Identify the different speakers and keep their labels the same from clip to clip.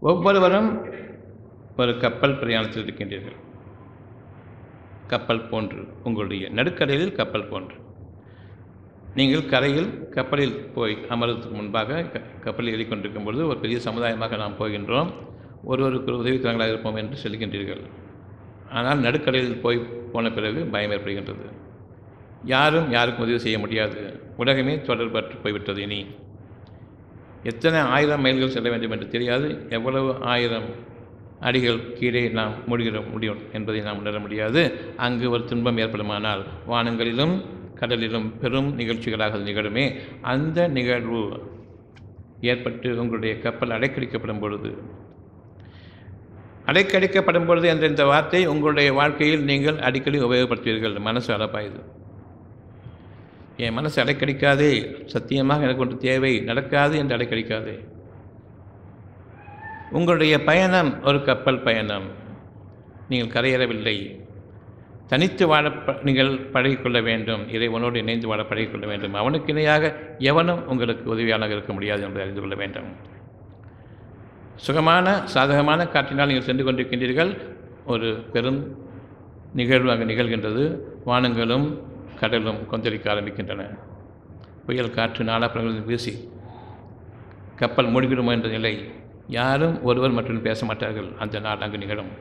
Speaker 1: ஒவ்வொருவரும் ஒரு கப்பல் பிரயாணத்தில் இருக்கின்றீர்கள். கப்பல் போன்று உங்களுடைய நடுக்கடலில் கப்பல் போன்று. நீங்கள் கரையில் கப்பலில் போய் அமர்வதற்கு முன்பாக க- கப்பலில் ஏறிக்கொண்டிருக்கும் பொழுது ஒரு பெரிய சமுதாயமாக நாம் போகின்றோம். ஒருவருக்கு உதவித்தரங்களாக இருப்போம் என்று சொல்கின்றீர்கள். ஆனால் நடுக்கடலில் போய் போன பிறகு பயம் ஏற்படுகின்றது. யாரும் யாருக்கும் உதவி செய்ய முடியாது. உலகமே தொடர்பற்று போய்விட்டது இனி. எத்தனை ஆயிரம் மைல்கள் செல்ல வேண்டும் என்று தெரியாது. எவ்வளவு ஆயிரம் அடிகள் கீழே நாம் மூழ்கிட முடியும் என்பதை நாம் உணர முடியாது. அங்கு ஒரு துன்பம் ஏற்படுமானால் வானங்களிலும் கடலிலும் பெரும் நிகழ்ச்சிகளாக நிகழுமே. அந்த நிகழ்வு ஏற்பட்டு உங்களுடைய கப்பல் அடைக்கடிக்கப்படும் பொழுது அடைக்கடிக்கப்படும் பொழுது என்ற இந்த வார்த்தை உங்களுடைய வாழ்க்கையில் நீங்கள் அடிக்கடி உபயோகப்படுத்துவீர்கள். மனசு அளப்பாயுது என் மனசு அடைக்கடிக்காதே. சத்தியமாக எனக்கு ஒன்று தேவை. நடக்காது என்று அடைக்கடிக்காதே. உங்களுடைய பயணம் ஒரு கப்பல் பயணம். நீங்கள் கரையேறவில்லை. தனித்து வாழ ப- நீங்கள் பழகிக்கொள்ள வேண்டும். இறைவனோடு இணைந்து வாழ பழகிக்கொள்ள வேண்டும். அவனுக்கு இணையாக எவனும் உங்களுக்கு உதவியாளர் இருக்க முடியாது என்பதை அறிந்து கொள்ள வேண்டும். சுகமான சாதகமான காற்றினால் நீங்கள் சென்று கொண்டிருக்கின்றீர்கள். ஒரு பெரும் நிகழ்வு அங்கு நிகழ்கின்றது. வானங்களும் கடலும் கொந்தளிக்க ஆரம்பிக்கின்றன. புயல் காற்று நாலாப்புறங்களில் வீசி கப்பல் மூழ்கிடுமோ என்ற நிலை யாரும் ஒருவர் மற்றும் பேச மாட்டார்கள். அந்த நாள் அங்கு நிகழும்.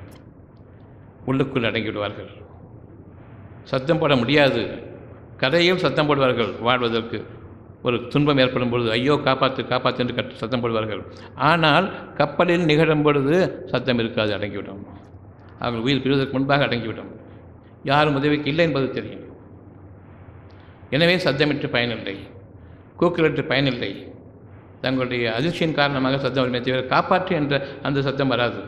Speaker 1: உள்ளுக்குள் அடங்கிவிடுவார்கள். சத்தம் போட முடியாது. கதையில் சத்தம் போடுவார்கள். வாழ்வதற்கு ஒரு துன்பம் ஏற்படும் பொழுது ஐயோ காப்பாற்று காப்பாற்று என்று கற்று சத்தம் போடுவார்கள். ஆனால் கப்பலில் நிகழும் பொழுது சத்தம் இருக்காது அடங்கிவிடும். அவர்கள் உயிர் பிரிவதற்கு முன்பாக அடங்கிவிடும். யாரும் உதவிக்கு இல்லை என்பது தெரியும். எனவே சத்தமிட்டு பயனில்லை. கூக்குரலிட்டு பயனில்லை. தங்களுடைய அதிர்ச்சியின் காரணமாக சத்தம் வருமே தவிர காப்பாற்று என்ற அந்த சத்தம் வராது.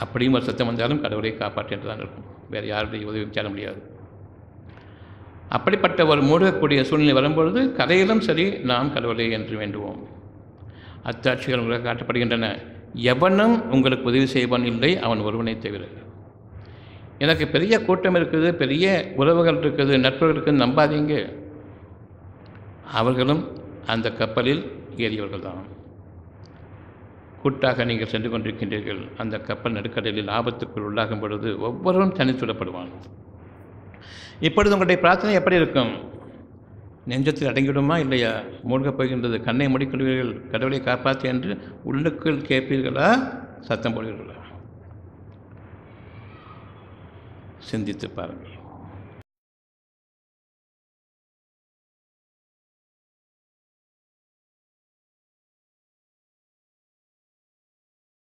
Speaker 1: அப்படியும் ஒரு சத்தம் வந்தாலும் கடவுளை காப்பாற்று என்று தான் இருக்கும். வேறு யாருடைய உதவியும் சேர முடியாது. அப்படிப்பட்ட ஒரு மூடக்கூடிய சூழ்நிலை வரும்பொழுது கதையிலும் சரி நாம் கடவுளை என்று வேண்டுவோம். அத்தாட்சிகள் உங்களுக்கு காட்டப்படுகின்றன. எவனும் உங்களுக்கு உதவி செய்வன் இல்லை அவன் ஒருவனை தவிர. எனக்கு பெரிய கூட்டம் இருக்குது பெரிய உறவுகள் இருக்குது நட்புகள் இருக்குதுன்னு நம்பாதீங்க. அவர்களும் அந்த கப்பலில் ஏறியவர்கள் தான் கூட்டாக நீங்கள் சென்று கொண்டிருக்கின்றீர்கள். அந்த கப்பல் நடுக்கடலில் ஆபத்துக்குள் உள்ளாகும் பொழுது ஒவ்வொருவரும் தனித்துடப்படுவான் இப்பொழுது உங்களுடைய பிரார்த்தனை எப்படி இருக்கும்? நெஞ்சத்தில் அடங்கிவிடுமா இல்லையா? மூழ்கப் போகின்றது கண்ணை மூடிக்கொள்வீர்கள் கடவுளை காப்பாற்று என்று உள்ளுக்குள் கேட்பீர்களா? சத்தம் போடுவீர்களா? sentirte para mí.